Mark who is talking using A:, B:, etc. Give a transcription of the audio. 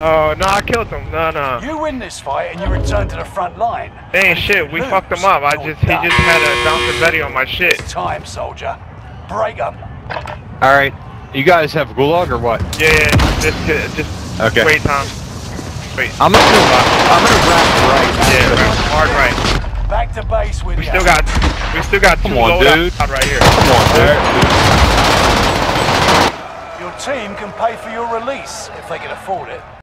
A: Oh, no, I killed him. No, no.
B: You win this fight and you return to the front line.
A: Dang shit. We fucked him up. I just, he just had a bounce Betty on my shit.
B: It's time, soldier. Break up.
C: Alright. You guys have gulag or what?
A: Yeah, yeah, just, uh, just,
C: Okay.
A: wait, Tom. Wait.
C: I'm gonna uh, I'm gonna wrap right.
A: Yeah, right. hard right.
B: Back to base with
A: We still got, we still got two
C: more, on, dude.
A: right here.
C: Come on, dude.
B: Your team can pay for your release if they can afford it.